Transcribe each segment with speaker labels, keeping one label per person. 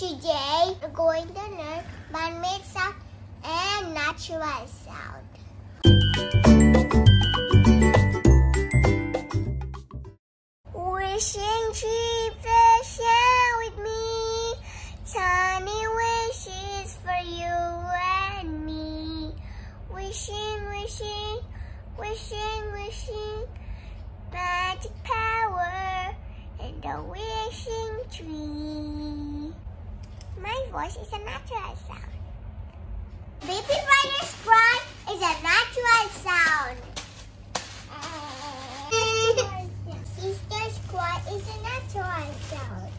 Speaker 1: Today, we're going to learn man-made sound and natural sound. Wishing tree share with me tiny wishes for you and me. Wishing, wishing, wishing, wishing, magic power and a wishing tree. My voice is a natural sound. Baby brother's cry is a natural sound. Sister's cry is a natural sound.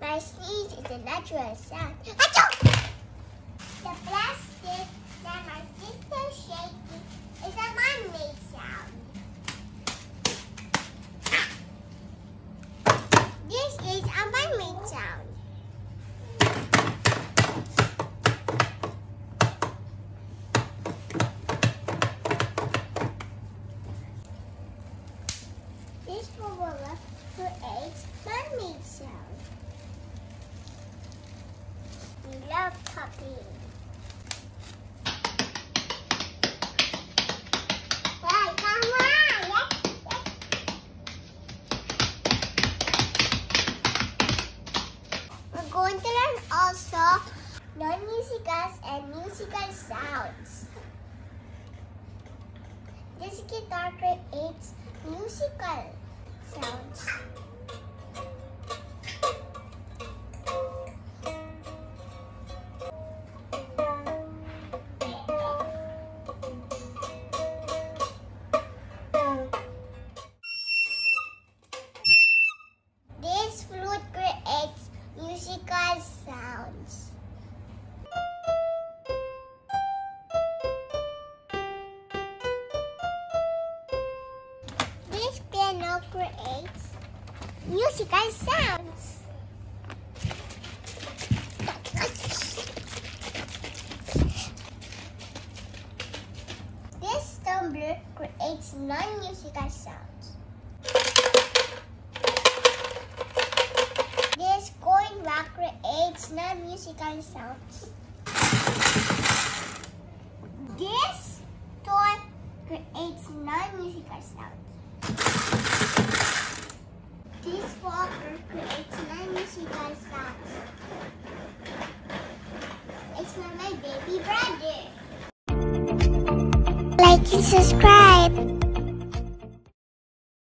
Speaker 1: My sneeze is a natural sound. The plastic that my sister shaking is a man-made sound. This is a man-made sound. This formula creates man-made sound. We love copying. Hey, come on! Yes, yes. We're going to learn also non-musicals and musical sounds. This guitar creates musical sounds. Piano creates musical sounds. This tumbler creates non-musical sounds. This coin rock creates non-musical sounds. This toy creates non-musical sounds. This walker creates non-musical sounds. It's for my baby brother. Like and subscribe.